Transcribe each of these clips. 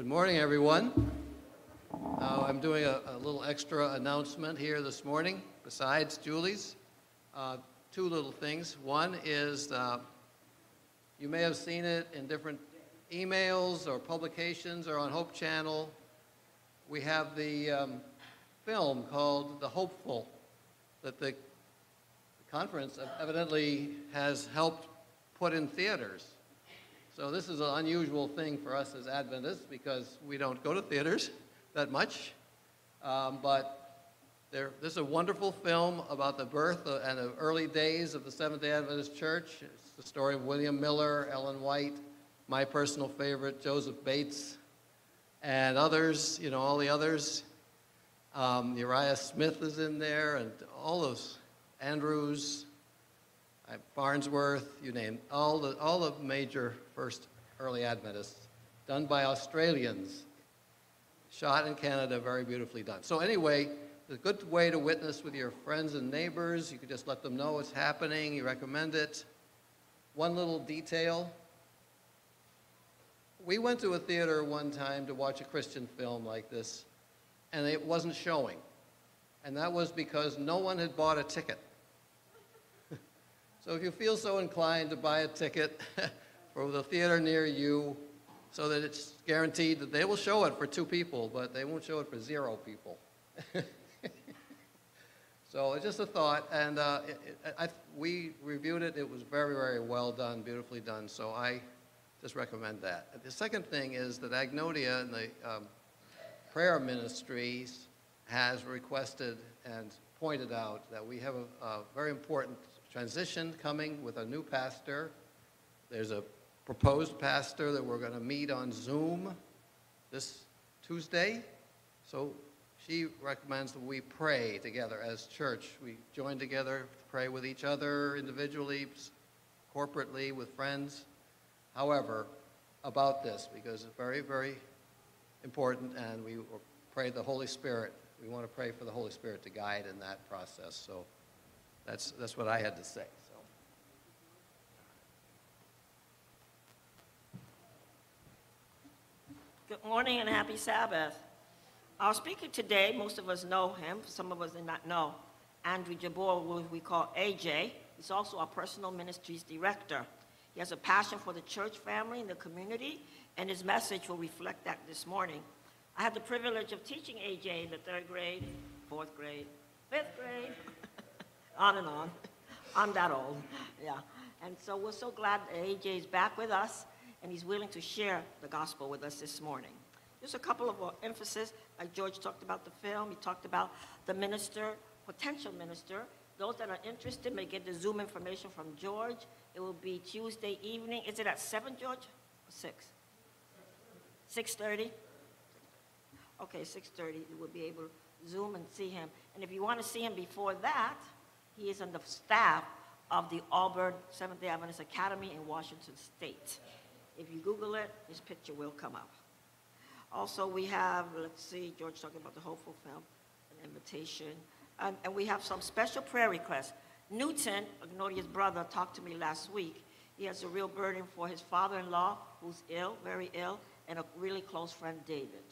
Good morning, everyone. Uh, I'm doing a, a little extra announcement here this morning, besides Julie's. Uh, two little things. One is uh, you may have seen it in different emails or publications or on Hope Channel. We have the um, film called The Hopeful that the conference evidently has helped put in theaters. So this is an unusual thing for us as Adventists because we don't go to theaters that much. Um, but there, this is a wonderful film about the birth and the early days of the Seventh-day Adventist Church. It's the story of William Miller, Ellen White, my personal favorite, Joseph Bates, and others, you know, all the others. Um, Uriah Smith is in there, and all those, Andrews, Farnsworth, you name all the, all the major first early Adventists, done by Australians, shot in Canada, very beautifully done. So anyway, a good way to witness with your friends and neighbors. You could just let them know what's happening. You recommend it. One little detail. We went to a theater one time to watch a Christian film like this, and it wasn't showing. And that was because no one had bought a ticket. So if you feel so inclined to buy a ticket for the theater near you, so that it's guaranteed that they will show it for two people, but they won't show it for zero people. so it's just a thought, and uh, it, it, I, we reviewed it. It was very, very well done, beautifully done. So I just recommend that. The second thing is that Agnodia and the um, prayer ministries has requested and pointed out that we have a, a very important transition coming with a new pastor. There's a proposed pastor that we're going to meet on Zoom this Tuesday. So she recommends that we pray together as church. We join together to pray with each other individually, corporately, with friends. However, about this, because it's very, very important, and we pray the Holy Spirit. We want to pray for the Holy Spirit to guide in that process. So that's, that's what I had to say. So. Good morning and happy Sabbath. Our speaker today, most of us know him, some of us did not know. Andrew Jabour, who we call AJ, He's also our personal ministries director. He has a passion for the church family and the community, and his message will reflect that this morning. I had the privilege of teaching AJ in the third grade, fourth grade, fifth grade, on and on. I'm that old, yeah. And so we're so glad that AJ is back with us and he's willing to share the gospel with us this morning. Just a couple of uh, emphasis, like George talked about the film, he talked about the minister, potential minister. Those that are interested may get the Zoom information from George. It will be Tuesday evening. Is it at 7, George? Or 6? 6.30? Okay, 6.30, you will be able to Zoom and see him. And if you want to see him before that, he is on the staff of the Auburn Seventh-day Adventist Academy in Washington State. If you Google it, his picture will come up. Also, we have, let's see, George talking about the hopeful film, an invitation. And, and we have some special prayer requests. Newton, Agnodia's brother, talked to me last week. He has a real burden for his father-in-law, who's ill, very ill, and a really close friend, David.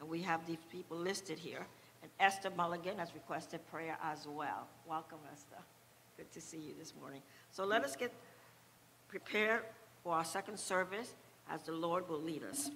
And we have these people listed here. And Esther Mulligan has requested prayer as well. Welcome, Esther. Good to see you this morning. So let us get prepared for our second service as the Lord will lead us.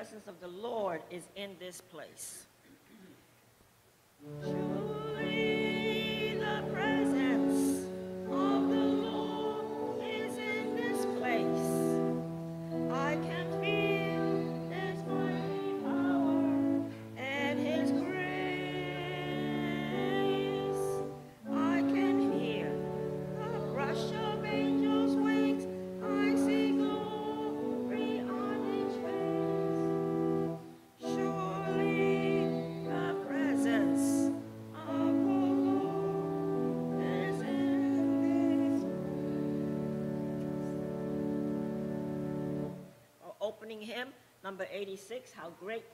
presence of the Lord is in this place. hymn number 86, How Great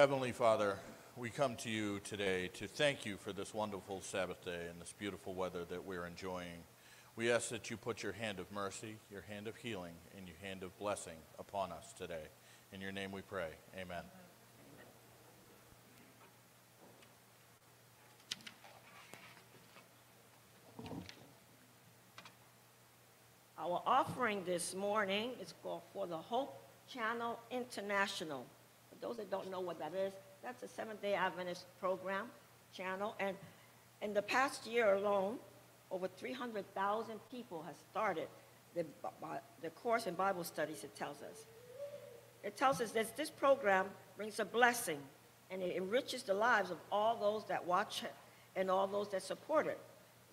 Heavenly Father, we come to you today to thank you for this wonderful Sabbath day and this beautiful weather that we're enjoying. We ask that you put your hand of mercy, your hand of healing, and your hand of blessing upon us today. In your name we pray. Amen. Our offering this morning is called for the Hope Channel International. Those that don't know what that is, that's a Seventh-day Adventist program channel. And in the past year alone, over 300,000 people have started the, the course in Bible studies, it tells us. It tells us that this program brings a blessing and it enriches the lives of all those that watch it and all those that support it.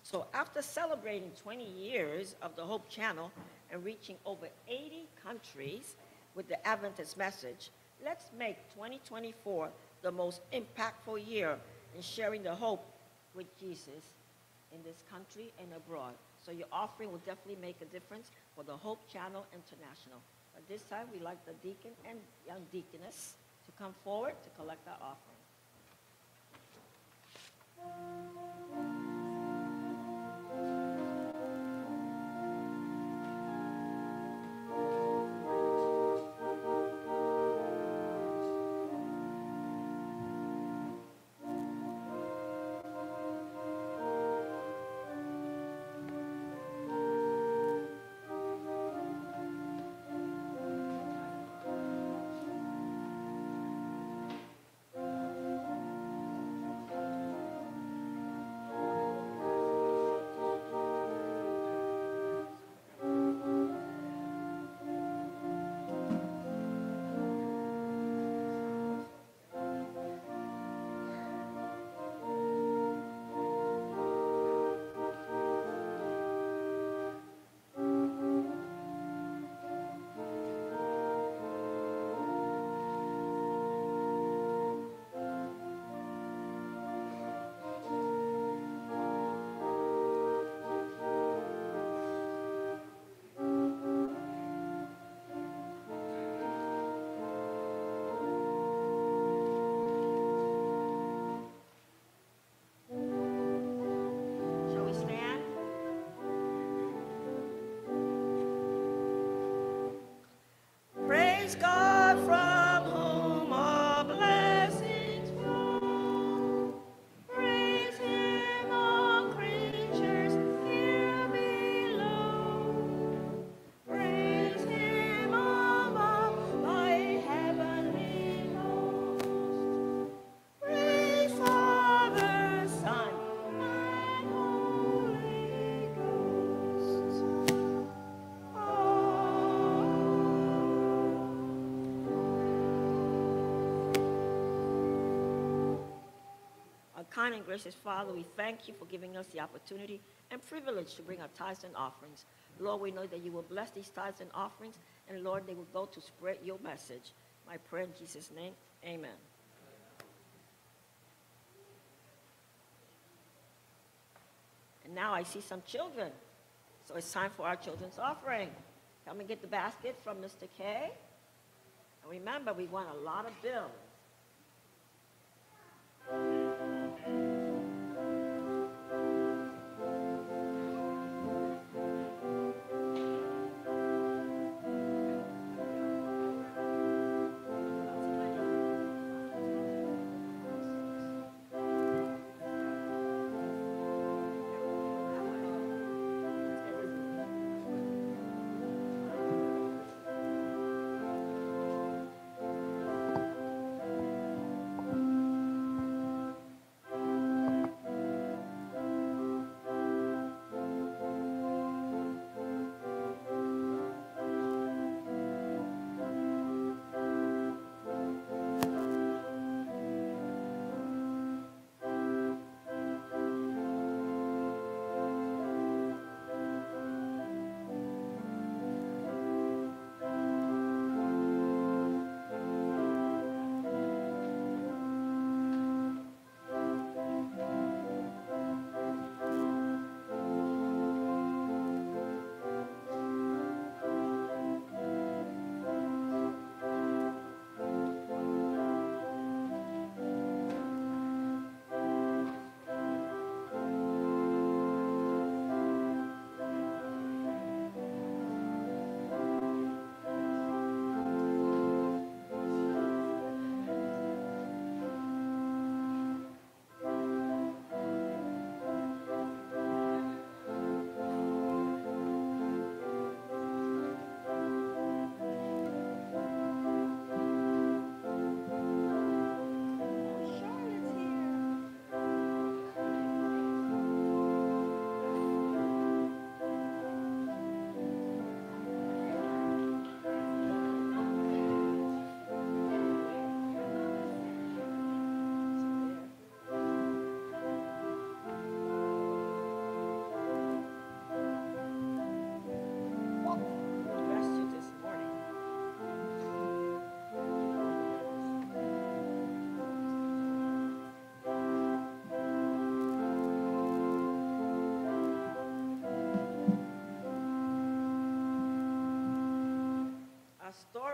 So after celebrating 20 years of the Hope Channel and reaching over 80 countries with the Adventist message, let's make 2024 the most impactful year in sharing the hope with Jesus in this country and abroad. So your offering will definitely make a difference for the Hope Channel International. At this time, we'd like the deacon and young deaconess to come forward to collect our offering. Kind and gracious Father, we thank you for giving us the opportunity and privilege to bring our tithes and offerings. Lord, we know that you will bless these tithes and offerings, and Lord, they will go to spread your message. My prayer in Jesus' name, amen. And now I see some children. So it's time for our children's offering. Come and get the basket from Mr. K. And remember, we want a lot of bills.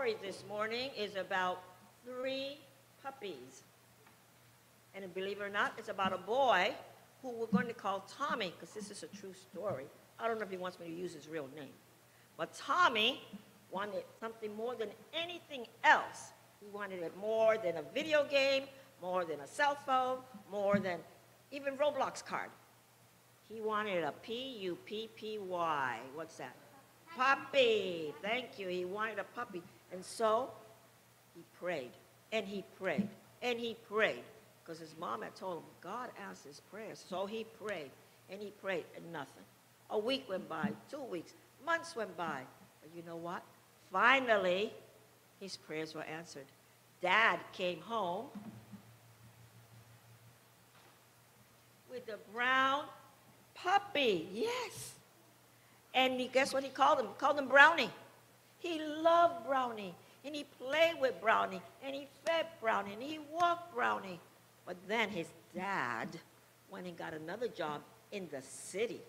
Story this morning is about three puppies. And believe it or not, it's about a boy who we're going to call Tommy, because this is a true story. I don't know if he wants me to use his real name. But Tommy wanted something more than anything else. He wanted it more than a video game, more than a cell phone, more than even Roblox card. He wanted a P-U-P-P-Y. What's that? Puppy. Thank you. He wanted a puppy. And so he prayed, and he prayed, and he prayed. Because his mom had told him, God answers prayers. So he prayed, and he prayed, and nothing. A week went by, two weeks, months went by. But you know what? Finally, his prayers were answered. Dad came home with a brown puppy. Yes. And he, guess what he called him? He called him Brownie. He loved Brownie. And he played with Brownie. And he fed Brownie. And he walked Brownie. But then his dad went and got another job in the city.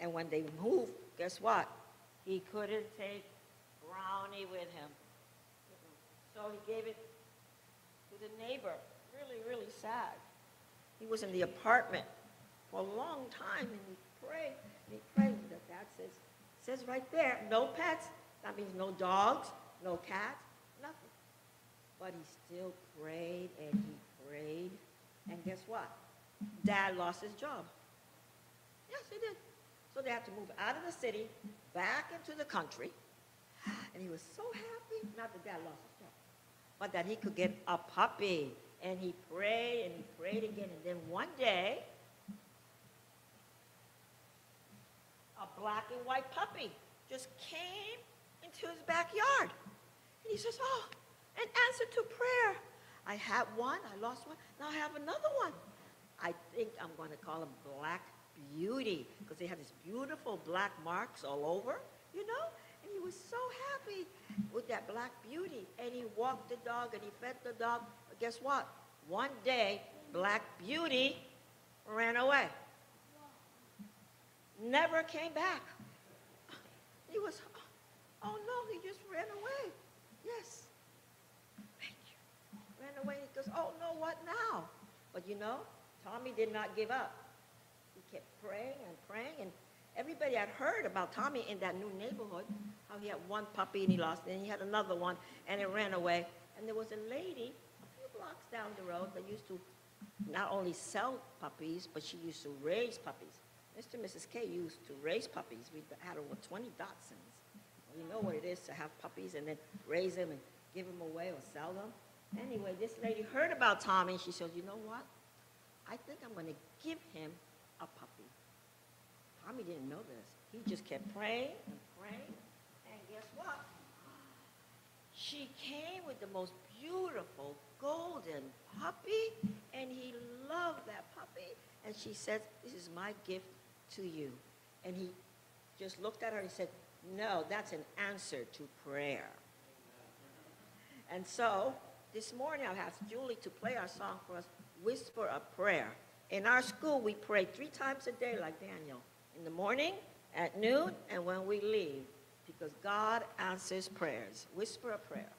And when they moved, guess what? He couldn't take Brownie with him. So he gave it to the neighbor. Really, really sad. He was in the apartment for a long time and he prayed. And he prayed. The dad says, says right there, no pets. That means no dogs, no cats, nothing. But he still prayed and he prayed. And guess what? Dad lost his job. Yes, he did. So they had to move out of the city, back into the country. And he was so happy, not that dad lost his job, but that he could get a puppy. And he prayed and he prayed again. And then one day, a black and white puppy just came into his backyard. And he says, Oh, an answer to prayer. I had one, I lost one, now I have another one. I think I'm going to call him Black Beauty because he had these beautiful black marks all over, you know? And he was so happy with that Black Beauty. And he walked the dog and he fed the dog. But guess what? One day, Black Beauty ran away. Never came back. He was, oh no, he just ran away. Yes. Thank you. Ran away. He goes, oh no, what now? But you know, Tommy did not give up. He kept praying and praying, and everybody had heard about Tommy in that new neighborhood, how he had one puppy and he lost it, and he had another one, and it ran away. And there was a lady a few blocks down the road that used to not only sell puppies, but she used to raise puppies. Mr. and Mrs. K used to raise puppies. We had over 20 Dachshunds. We know what it is to have puppies and then raise them and give them away or sell them. Anyway, this lady heard about Tommy and she said, you know what? I think I'm going to give him a puppy. Tommy didn't know this. He just kept praying and praying. And guess what? She came with the most beautiful golden puppy, and he loved that puppy. And she said, This is my gift to you. And he just looked at her and said, No, that's an answer to prayer. And so this morning I'll ask Julie to play our song for us, Whisper a Prayer. In our school, we pray three times a day like Daniel in the morning, at noon, and when we leave, because God answers prayers. Whisper a prayer.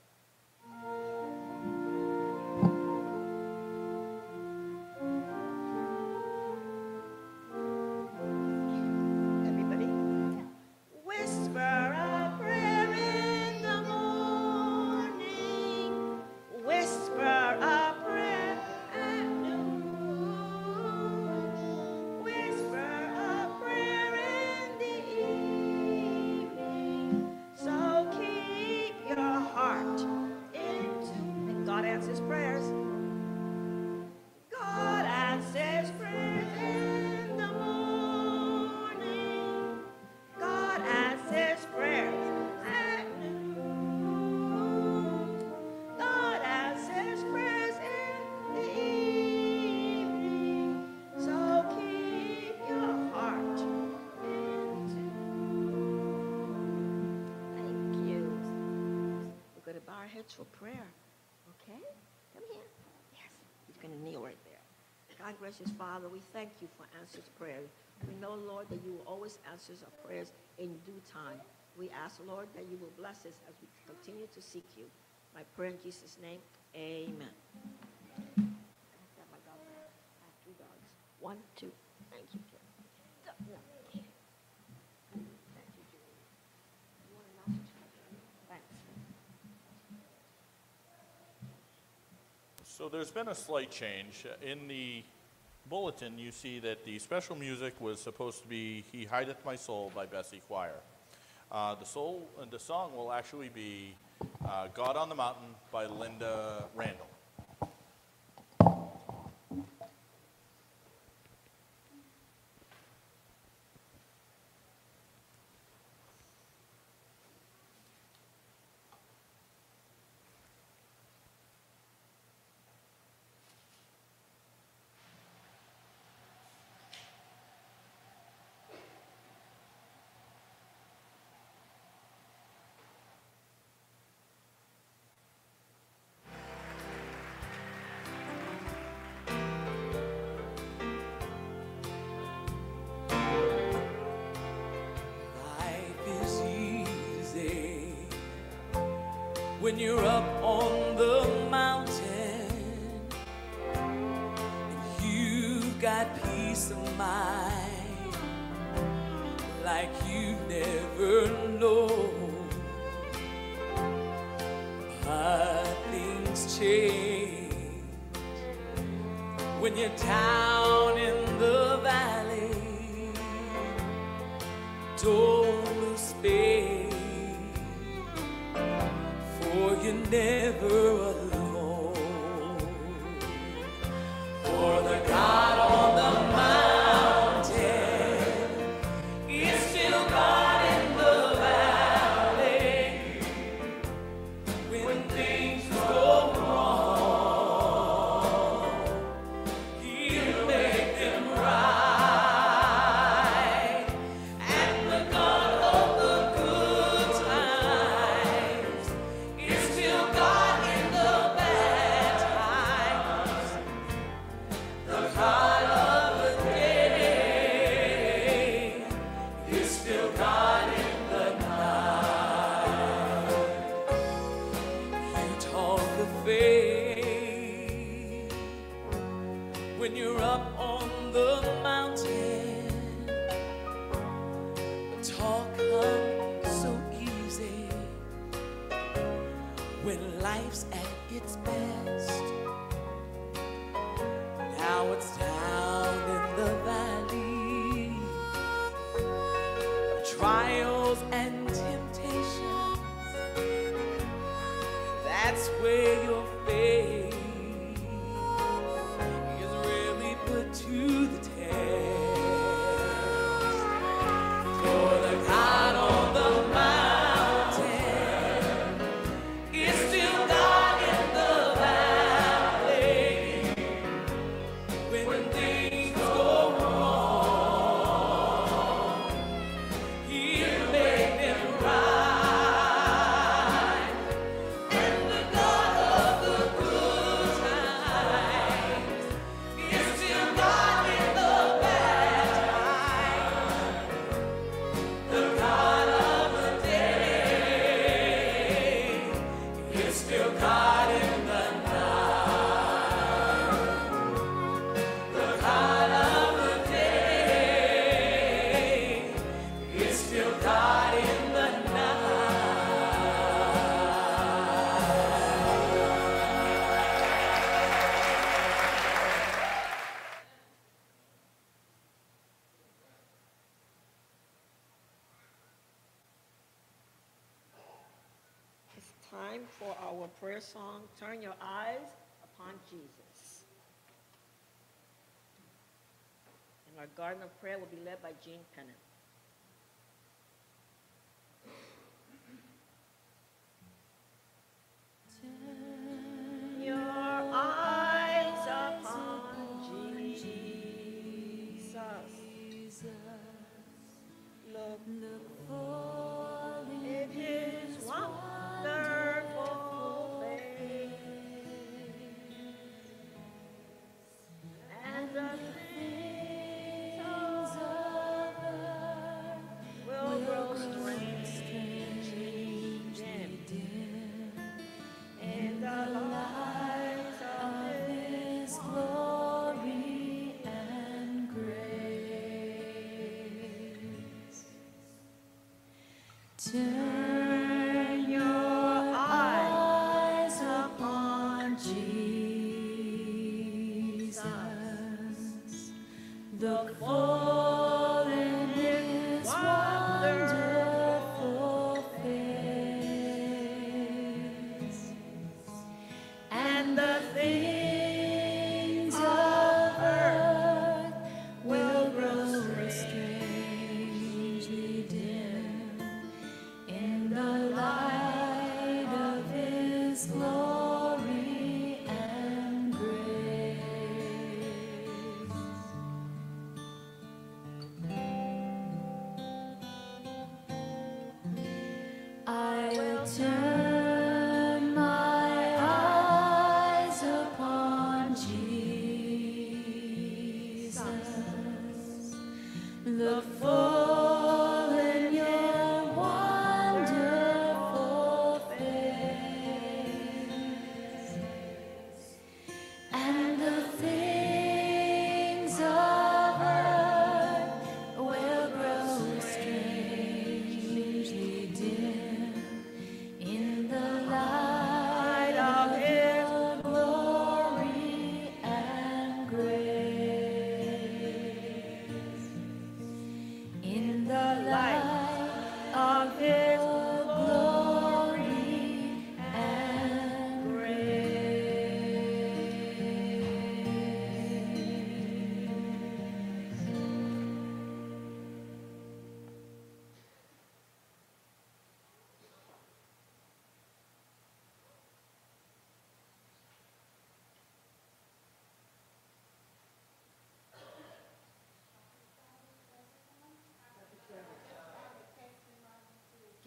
Gracious Father, we thank you for answers prayer. We know, Lord, that you will always answer our prayers in due time. We ask, Lord, that you will bless us as we continue to seek you. My prayer in Jesus' name, amen. One, two. Thank you. So there's been a slight change. In the bulletin, you see that the special music was supposed to be "He Hideth My Soul" by Bessie Choir. Uh, the soul, uh, the song will actually be uh, "God on the Mountain" by Lynda Randle. When you're up on the mountain. And you've got peace of mind like you never known. But things change when you're down in the valley. Don't lose faith, never alone. For the God on the garden of prayer will be led by Jean Pennant.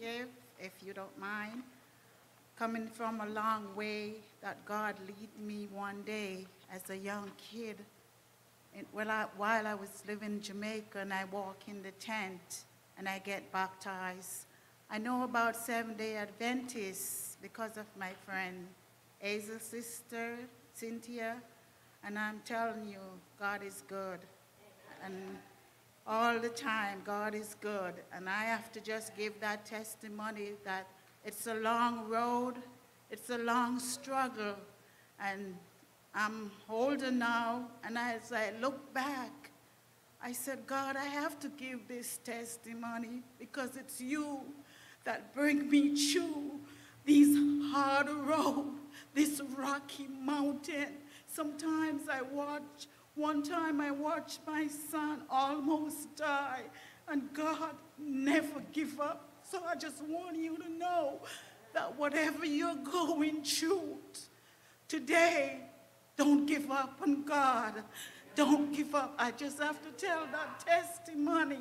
Give, if you don't mind. Coming from a long way that God lead me one day as a young kid. And while I, while I was living in Jamaica and I walk in the tent and I get baptized. I know about Seventh-day Adventists because of my friend Hazel's sister, Cynthia, and I'm telling you, God is good. And all the time, God is good. And I have to just give that testimony that it's a long road, it's a long struggle. And I'm older now, and as I look back, I said, God, I have to give this testimony because it's you that bring me through these hard road, this rocky mountain. Sometimes I watch, one time I watched my son almost die, and God never give up. So I just want you to know that whatever you're going through today, don't give up on God. Don't give up. I just have to tell that testimony.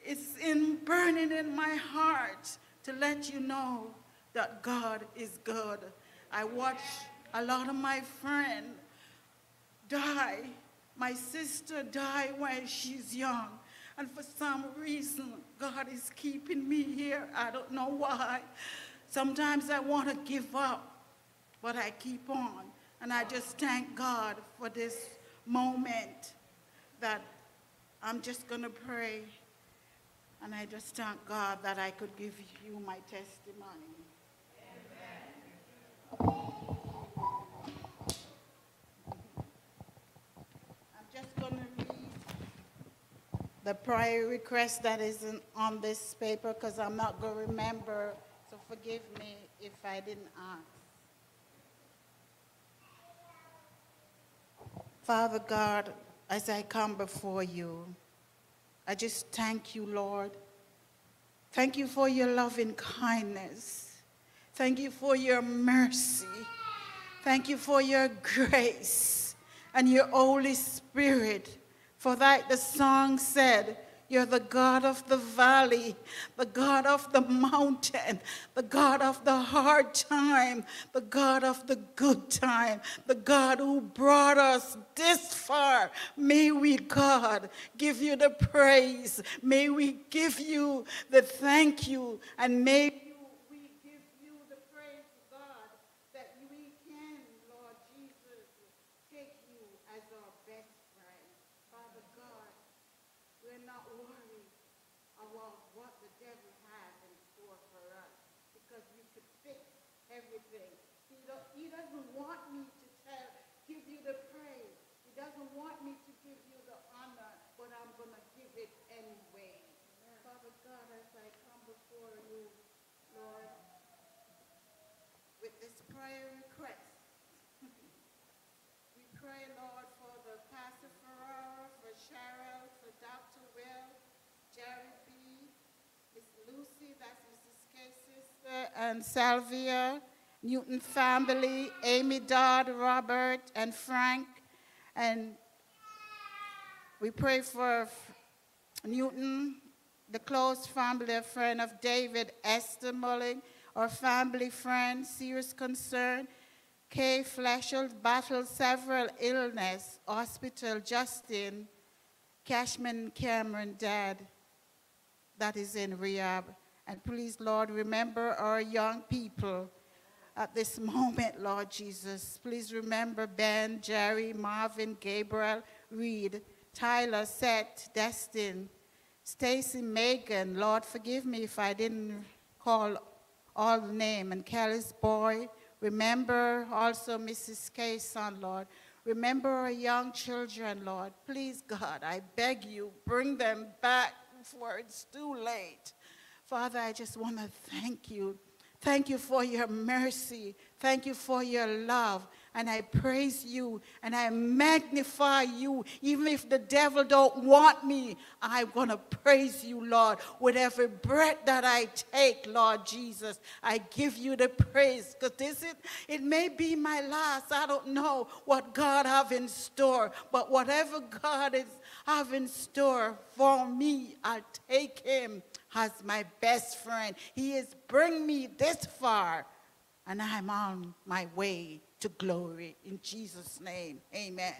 It's in burning in my heart to let you know that God is good. I watch a lot of my friends die. My sister died when she's young. And for some reason, God is keeping me here. I don't know why. Sometimes I want to give up, but I keep on. And I just thank God for this moment that I'm just going to pray. And I just thank God that I could give you my testimony. I'm just going to read the prayer request that isn't on this paper because I'm not going to remember, so forgive me if I didn't ask. Father God, as I come before you, I just thank you, Lord. Thank you for your loving kindness. Thank you for your mercy. Thank you for your grace and your Holy Spirit. For that the song said, You're the God of the valley, the God of the mountain, the God of the hard time, the God of the good time, the God who brought us this far. May we, God, give you the praise. May we give you the thank you, and may we give you the praise, God, that we can, Lord Jesus, take you as our best friend. Father God, we're not worried about what the devil has in everything. He, don't, he doesn't want me to tell, give you the praise. He doesn't want me to give you the honor, but I'm going to give it anyway. Father God, as I come before you, Lord, with this prayer request, we pray, Lord, for the Pastor Ferrara, for Cheryl, for Dr. Will, Jerry B., Miss Lucy, that's Mrs. K's sister, and Salvia, Newton family, Amy Dodd, Robert, and Frank. And we pray for Newton, the close family, friend of David, Esther Mulling, our family friend, serious concern. Kay Fleschel battled several illness, hospital, Justin, Cashman Cameron, dad, that is in rehab. And please, Lord, remember our young people at this moment, Lord Jesus. Please remember Ben, Jerry, Marvin, Gabriel, Reed, Tyler, Seth, Destin, Stacy, Megan. Lord, forgive me if I didn't call all the name. And Kelly's boy. Remember also Mrs. K's son, Lord. Remember our young children, Lord. Please, God, I beg you, bring them back before it's too late. Father, I just want to thank you. Thank you for your mercy. Thank you for your love. And I praise you and I magnify you. Even if the devil don't want me, I'm going to praise you, Lord. With every breath that I take, Lord Jesus, I give you the praise. Because this it, it may be my last. I don't know what God have in store. But whatever God is have in store for me, I'll take him as my best friend. He has bring me this far, and I'm on my way to glory. In Jesus' name, amen.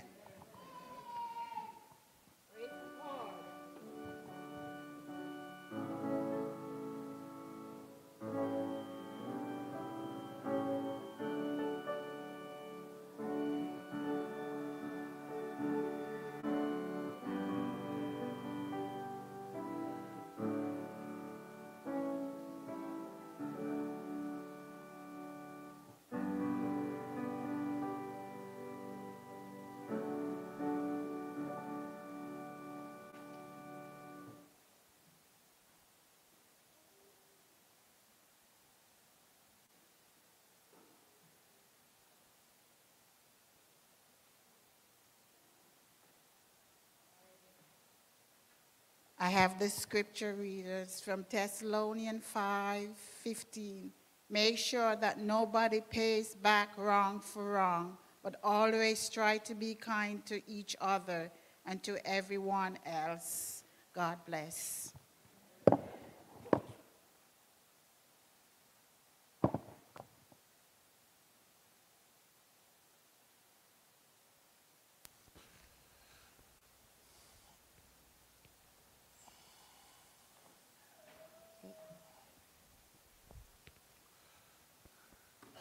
I have the scripture readers from Thessalonians 5 15. Make sure that nobody pays back wrong for wrong, but always try to be kind to each other and to everyone else. God bless.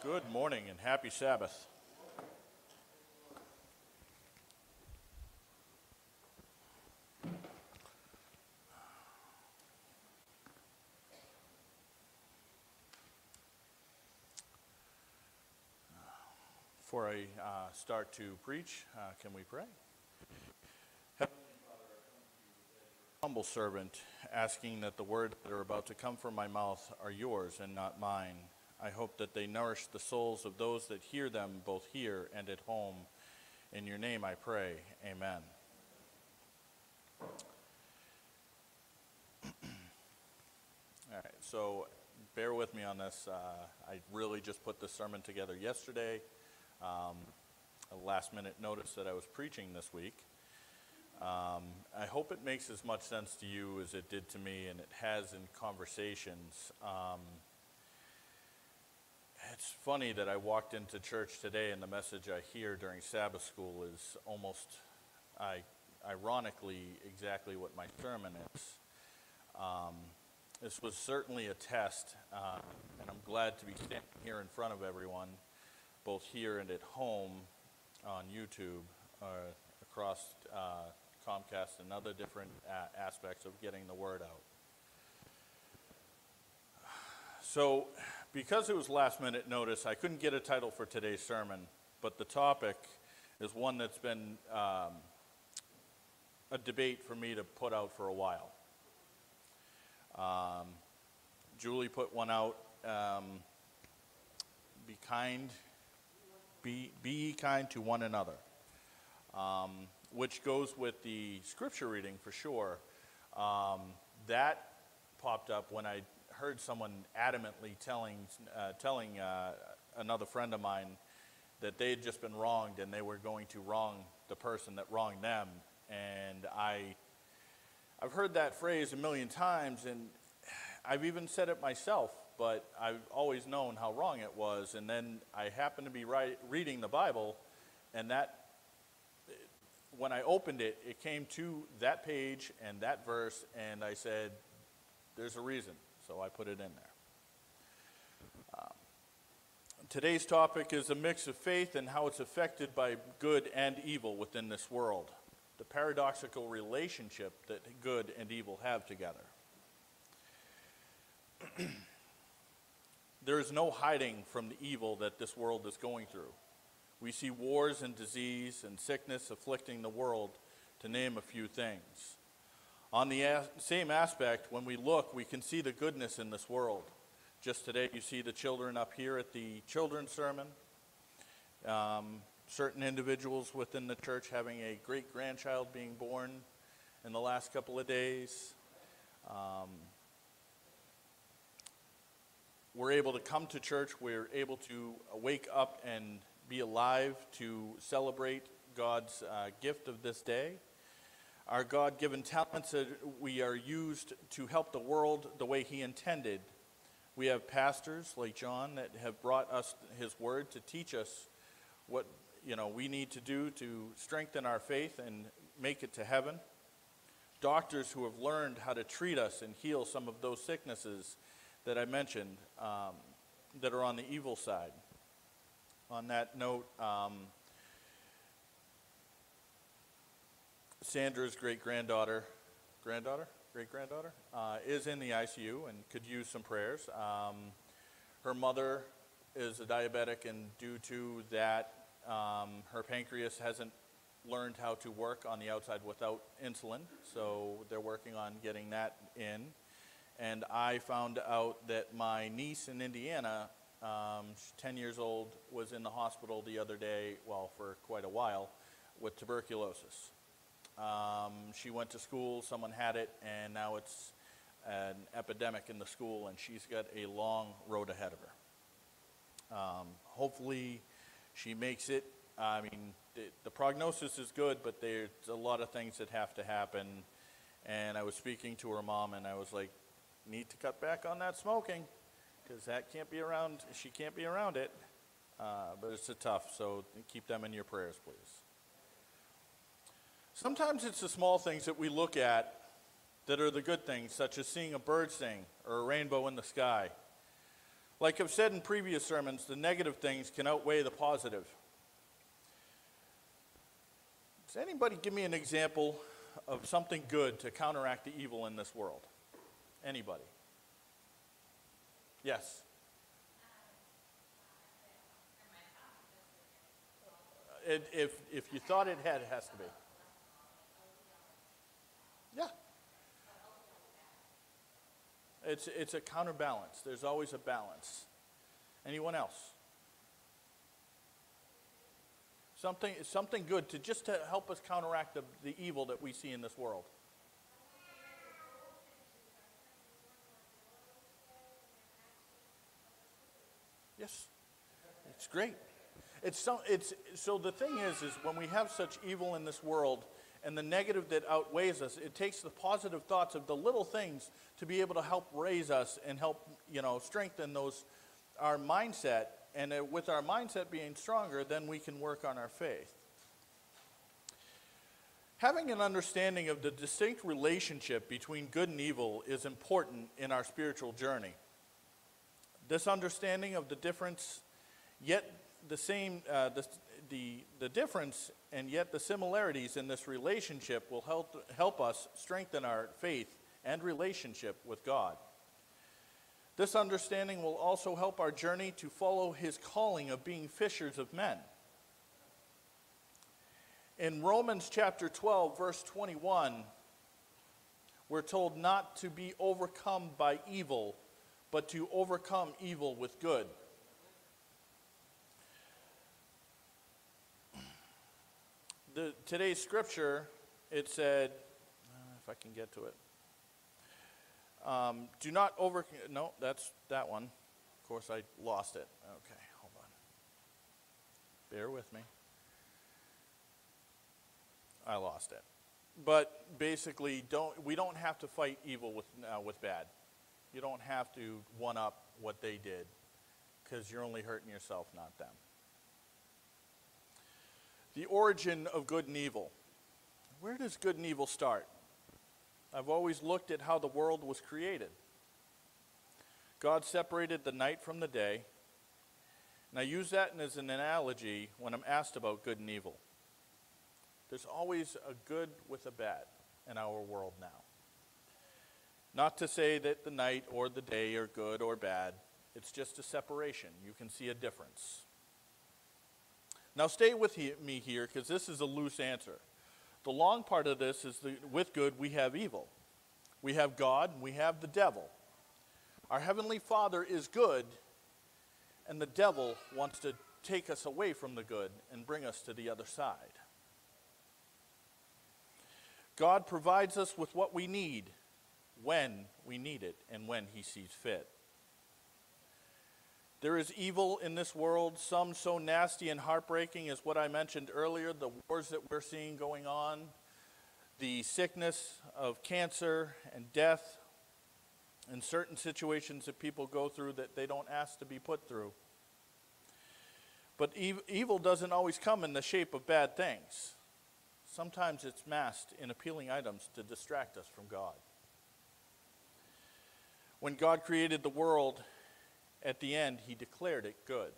Good morning and happy Sabbath. Before I uh, start to preach, uh, can we pray? Humble servant, asking that the words that are about to come from my mouth are yours and not mine. I hope that they nourish the souls of those that hear them both here and at home. In your name I pray. Amen. All right, so bear with me on this. Uh, I really just put this sermon together yesterday. Um, a last minute notice that I was preaching this week. Um, I hope it makes as much sense to you as it did to me, and it has in conversations. Um, it's funny that I walked into church today and the message I hear during Sabbath school is almost, I, ironically, exactly what my sermon is. Um, this was certainly a test, uh, and I'm glad to be standing here in front of everyone, both here and at home on YouTube, uh, across uh, Comcast and other different a- aspects of getting the word out. So, Because it was last minute notice, I couldn't get a title for today's sermon, but the topic is one that's been um, a debate for me to put out for a while. Um, Julie put one out um, be kind, be, be kind to one another, um, which goes with the scripture reading for sure. Um, that popped up when I heard someone adamantly telling, uh, telling uh, another friend of mine that they had just been wronged and they were going to wrong the person that wronged them. And I, I've heard that phrase a million times, and I've even said it myself, but I've always known how wrong it was. And then I happened to be right, reading the Bible, and that, when I opened it, it came to that page and that verse, and I said, there's a reason. So I put it in there. Um, today's topic is a mix of faith and how it's affected by good and evil within this world, the paradoxical relationship that good and evil have together. there is no hiding from the evil that this world is going through. We see wars and disease and sickness afflicting the world, to name a few things. On the as- same aspect, when we look, we can see the goodness in this world. Just today, you see the children up here at the children's sermon. Um, certain individuals within the church having a great grandchild being born in the last couple of days. Um, we're able to come to church, we're able to wake up and be alive to celebrate God's uh, gift of this day. Our God given talents that we are used to help the world the way He intended. We have pastors like John that have brought us His word to teach us what you know we need to do to strengthen our faith and make it to heaven. Doctors who have learned how to treat us and heal some of those sicknesses that I mentioned um, that are on the evil side. On that note, um, Sandra's great granddaughter, granddaughter, great granddaughter, uh, is in the ICU and could use some prayers. Um, her mother is a diabetic, and due to that, um, her pancreas hasn't learned how to work on the outside without insulin. So they're working on getting that in. And I found out that my niece in Indiana, um, she's 10 years old, was in the hospital the other day, well, for quite a while, with tuberculosis. Um, she went to school, someone had it, and now it's an epidemic in the school, and she's got a long road ahead of her. Um, hopefully, she makes it. I mean, the, the prognosis is good, but there's a lot of things that have to happen. And I was speaking to her mom, and I was like, need to cut back on that smoking, because that can't be around, she can't be around it. Uh, but it's a tough, so keep them in your prayers, please. Sometimes it's the small things that we look at that are the good things, such as seeing a bird sing or a rainbow in the sky. Like I've said in previous sermons, the negative things can outweigh the positive. Does anybody give me an example of something good to counteract the evil in this world? Anybody? Yes. It, if, if you thought it had, it has to be. Yeah. It's, it's a counterbalance. There's always a balance. Anyone else? Something, something good to just to help us counteract the, the evil that we see in this world. Yes, it's great. It's so, it's, so the thing is, is when we have such evil in this world and the negative that outweighs us, it takes the positive thoughts of the little things to be able to help raise us and help, you know, strengthen those, our mindset. And with our mindset being stronger, then we can work on our faith. Having an understanding of the distinct relationship between good and evil is important in our spiritual journey. This understanding of the difference, yet the same, uh, the, the, the difference and yet the similarities in this relationship will help, help us strengthen our faith and relationship with God. This understanding will also help our journey to follow his calling of being fishers of men. In Romans chapter 12, verse 21, we're told not to be overcome by evil, but to overcome evil with good. The, today's scripture, it said, uh, if I can get to it. Um, do not over. No, that's that one. Of course, I lost it. Okay, hold on. Bear with me. I lost it. But basically, don't we don't have to fight evil with uh, with bad. You don't have to one up what they did, because you're only hurting yourself, not them. The origin of good and evil. Where does good and evil start? I've always looked at how the world was created. God separated the night from the day, and I use that as an analogy when I'm asked about good and evil. There's always a good with a bad in our world now. Not to say that the night or the day are good or bad, it's just a separation. You can see a difference. Now, stay with he- me here because this is a loose answer. The long part of this is with good, we have evil. We have God, and we have the devil. Our Heavenly Father is good, and the devil wants to take us away from the good and bring us to the other side. God provides us with what we need when we need it and when He sees fit. There is evil in this world, some so nasty and heartbreaking as what I mentioned earlier the wars that we're seeing going on, the sickness of cancer and death, and certain situations that people go through that they don't ask to be put through. But ev- evil doesn't always come in the shape of bad things. Sometimes it's masked in appealing items to distract us from God. When God created the world, at the end, he declared it good.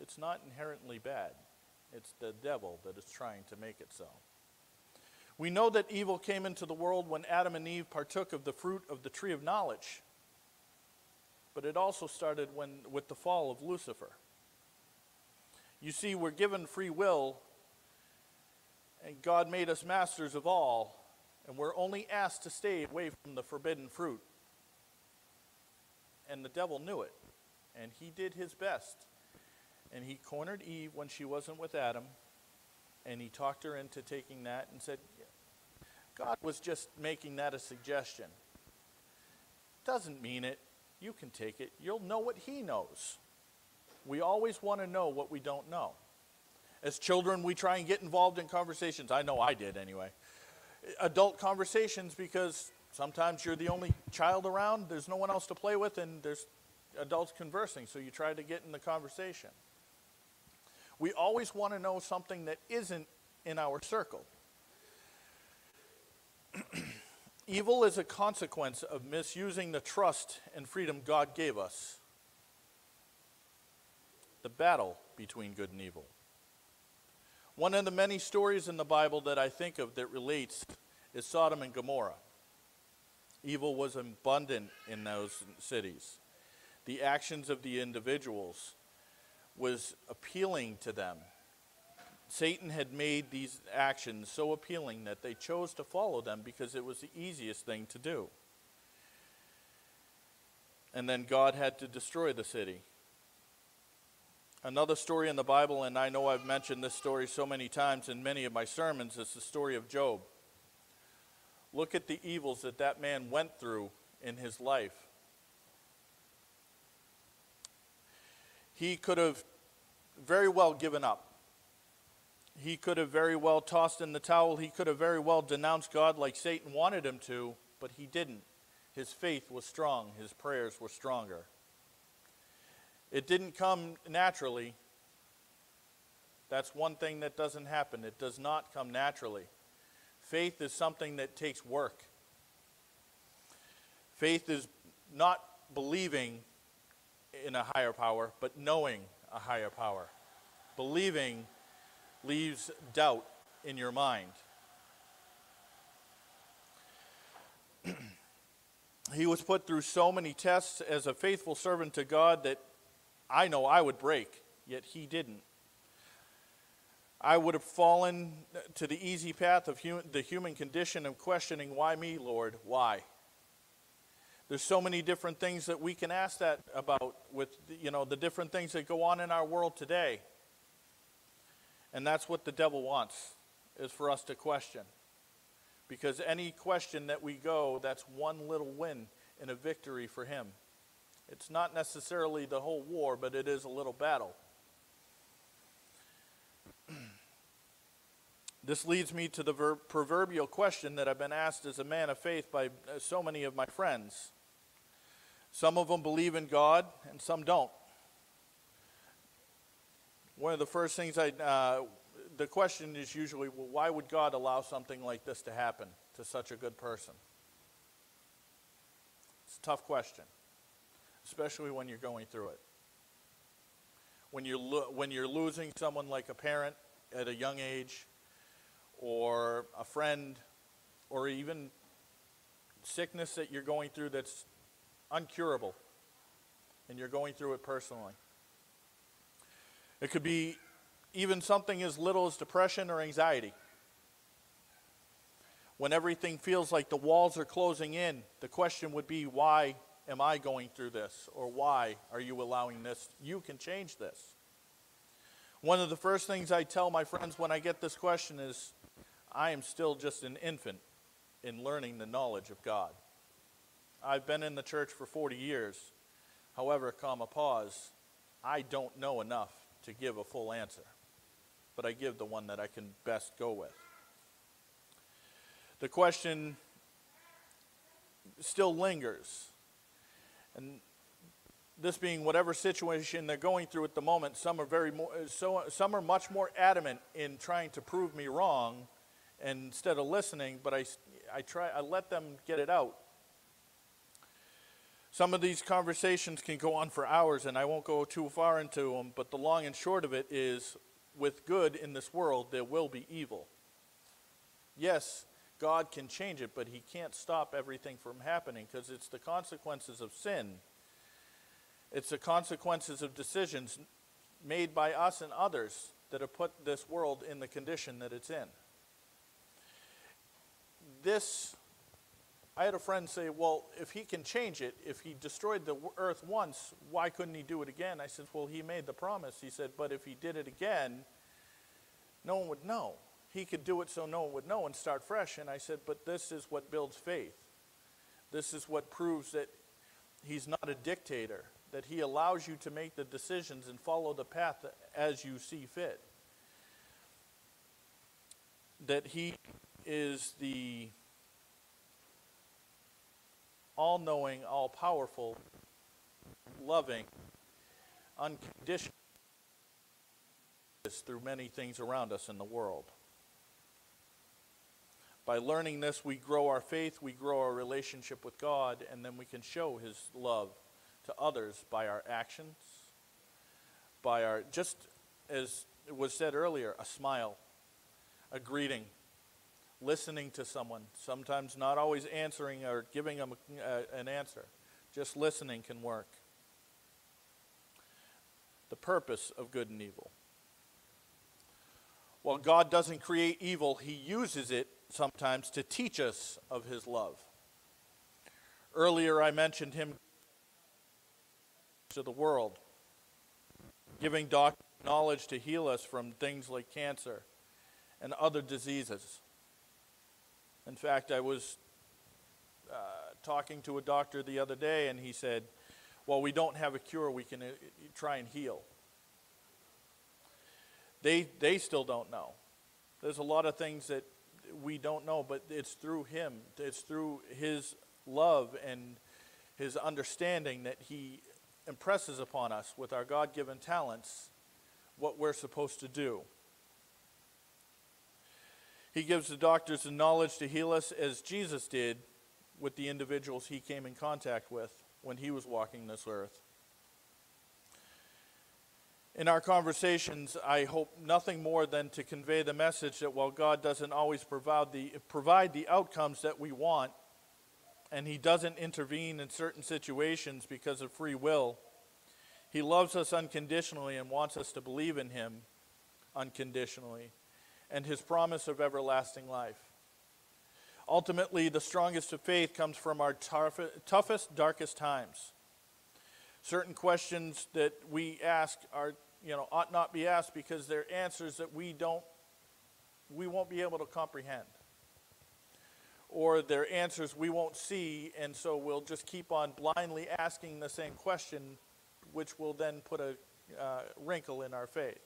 It's not inherently bad, it's the devil that is trying to make it so. We know that evil came into the world when Adam and Eve partook of the fruit of the tree of knowledge. But it also started when, with the fall of Lucifer. You see, we're given free will, and God made us masters of all, and we're only asked to stay away from the forbidden fruit and the devil knew it. And he did his best. And he cornered Eve when she wasn't with Adam, and he talked her into taking that and said, God was just making that a suggestion. Doesn't mean it. You can take it. You'll know what he knows. We always want to know what we don't know. As children, we try and get involved in conversations. I know I did anyway. Adult conversations because Sometimes you're the only child around, there's no one else to play with, and there's adults conversing, so you try to get in the conversation. We always want to know something that isn't in our circle. Evil is a consequence of misusing the trust and freedom God gave us. The battle between good and evil. One of the many stories in the Bible that I think of that relates is Sodom and Gomorrah. Evil was abundant in those cities. The actions of the individuals was appealing to them. Satan had made these actions so appealing that they chose to follow them because it was the easiest thing to do. And then God had to destroy the city. Another story in the Bible, and I know I've mentioned this story so many times in many of my sermons, is the story of Job. Look at the evils that that man went through in his life. He could have very well given up. He could have very well tossed in the towel. He could have very well denounced God like Satan wanted him to, but he didn't. His faith was strong, his prayers were stronger. It didn't come naturally. That's one thing that doesn't happen. It does not come naturally. Faith is something that takes work. Faith is not believing in a higher power, but knowing a higher power. Believing leaves doubt in your mind. He was put through so many tests as a faithful servant to God that I know I would break, yet he didn't. I would have fallen to the easy path of hu- the human condition of questioning, Why me, Lord? Why? There's so many different things that we can ask that about with you know the different things that go on in our world today. And that's what the devil wants is for us to question. Because any question that we go, that's one little win in a victory for him. It's not necessarily the whole war, but it is a little battle. This leads me to the ver- proverbial question that I've been asked as a man of faith by uh, so many of my friends. Some of them believe in God, and some don't. One of the first things I, uh, the question is usually, well, why would God allow something like this to happen to such a good person? It's a tough question, especially when you're going through it. When you're, lo- when you're losing someone like a parent at a young age, or a friend, or even sickness that you're going through that's uncurable, and you're going through it personally. It could be even something as little as depression or anxiety. When everything feels like the walls are closing in, the question would be, why am I going through this? Or why are you allowing this? You can change this. One of the first things I tell my friends when I get this question is, I am still just an infant in learning the knowledge of God. I've been in the church for 40 years. However, comma, pause, I don't know enough to give a full answer, but I give the one that I can best go with. The question still lingers. And this being whatever situation they're going through at the moment, some are very more, so, some are much more adamant in trying to prove me wrong and instead of listening, but I, I try, I let them get it out. Some of these conversations can go on for hours, and I won't go too far into them, but the long and short of it is with good in this world, there will be evil. Yes, God can change it, but He can't stop everything from happening because it's the consequences of sin. It's the consequences of decisions made by us and others that have put this world in the condition that it's in. This, I had a friend say, well, if he can change it, if he destroyed the earth once, why couldn't he do it again? I said, well, he made the promise. He said, but if he did it again, no one would know. He could do it so no one would know and start fresh. And I said, but this is what builds faith. This is what proves that he's not a dictator, that he allows you to make the decisions and follow the path as you see fit. That he is the all knowing, all powerful, loving, unconditional through many things around us in the world. By learning this, we grow our faith, we grow our relationship with God, and then we can show His love to others by our actions, by our, just as it was said earlier, a smile, a greeting, listening to someone, sometimes not always answering or giving them a, uh, an answer. Just listening can work. The purpose of good and evil. While God doesn't create evil, He uses it sometimes to teach us of His love. Earlier, I mentioned Him to the world, giving knowledge to heal us from things like cancer and other diseases. In fact, I was uh, talking to a doctor the other day, and he said, Well, we don't have a cure, we can uh, try and heal. They, they still don't know. There's a lot of things that we don't know, but it's through Him, it's through His love and His understanding that He impresses upon us with our God given talents what we're supposed to do. He gives the doctors the knowledge to heal us as Jesus did with the individuals he came in contact with when he was walking this earth. In our conversations, I hope nothing more than to convey the message that while God doesn't always provide the, provide the outcomes that we want, and He doesn't intervene in certain situations because of free will. He loves us unconditionally and wants us to believe in Him unconditionally and His promise of everlasting life. Ultimately, the strongest of faith comes from our tough, toughest, darkest times. Certain questions that we ask are, you know, ought not be asked because they're answers that we don't, we won't be able to comprehend. Or they're answers we won't see, and so we'll just keep on blindly asking the same question, which will then put a uh, wrinkle in our faith.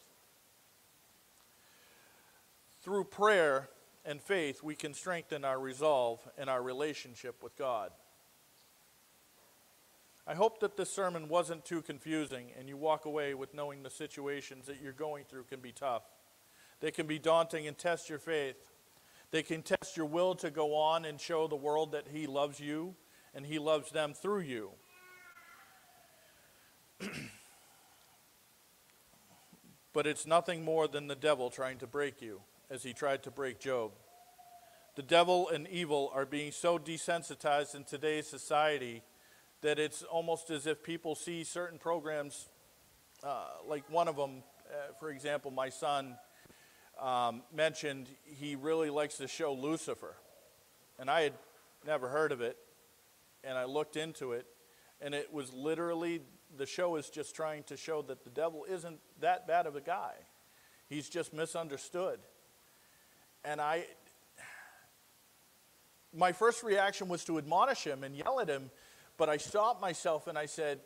Through prayer and faith, we can strengthen our resolve and our relationship with God. I hope that this sermon wasn't too confusing and you walk away with knowing the situations that you're going through can be tough. They can be daunting and test your faith. They can test your will to go on and show the world that He loves you and He loves them through you. but it's nothing more than the devil trying to break you as he tried to break Job. The devil and evil are being so desensitized in today's society that it's almost as if people see certain programs, uh, like one of them, uh, for example, my son um, mentioned he really likes the show Lucifer. And I had never heard of it, and I looked into it, and it was literally the show is just trying to show that the devil isn't that bad of a guy. He's just misunderstood. And I, my first reaction was to admonish him and yell at him, but I stopped myself and I said,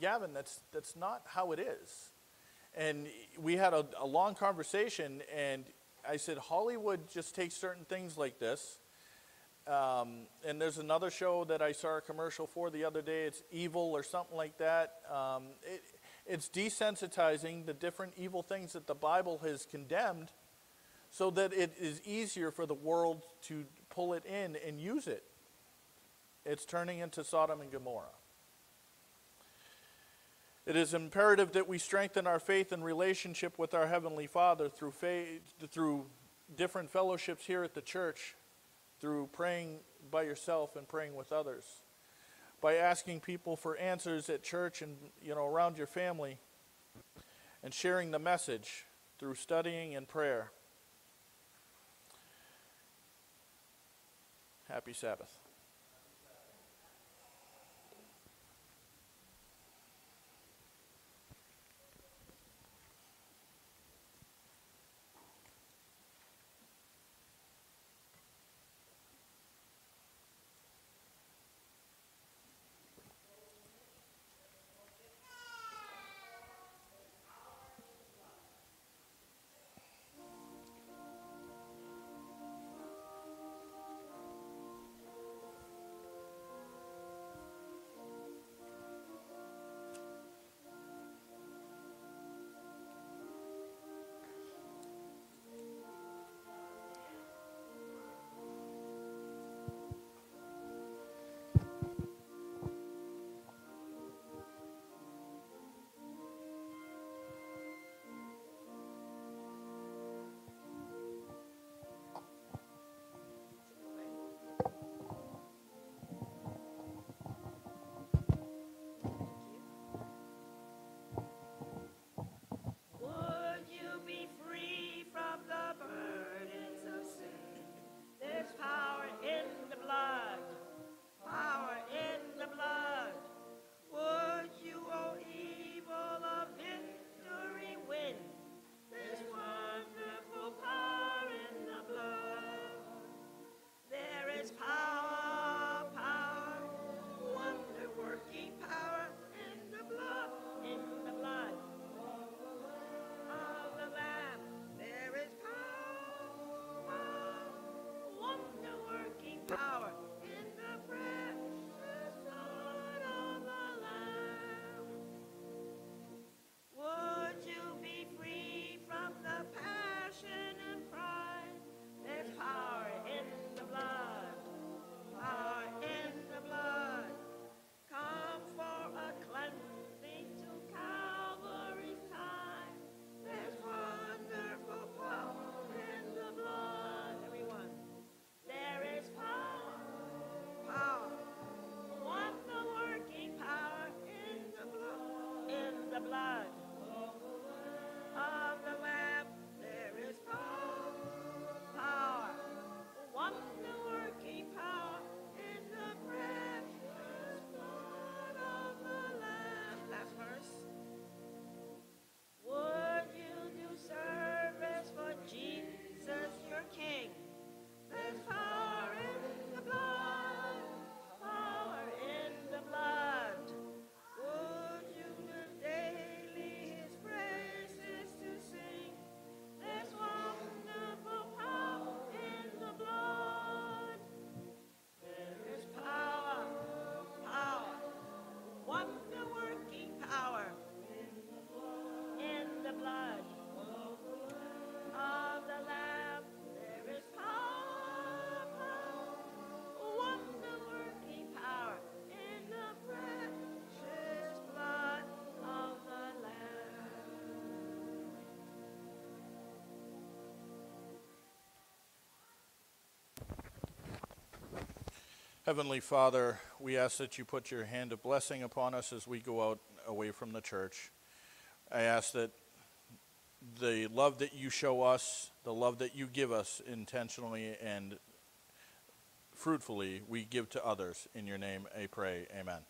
Gavin, that's, that's not how it is. And we had a, a long conversation, and I said, Hollywood just takes certain things like this. Um, and there's another show that I saw a commercial for the other day. It's Evil or something like that. Um, it, it's desensitizing the different evil things that the Bible has condemned so that it is easier for the world to pull it in and use it. It's turning into Sodom and Gomorrah. It is imperative that we strengthen our faith and relationship with our Heavenly Father through, faith, through different fellowships here at the church, through praying by yourself and praying with others, by asking people for answers at church and you know around your family, and sharing the message through studying and prayer. Happy Sabbath. Heavenly Father, we ask that you put your hand of blessing upon us as we go out away from the church. I ask that the love that you show us, the love that you give us intentionally and fruitfully, we give to others. In your name, I pray. Amen.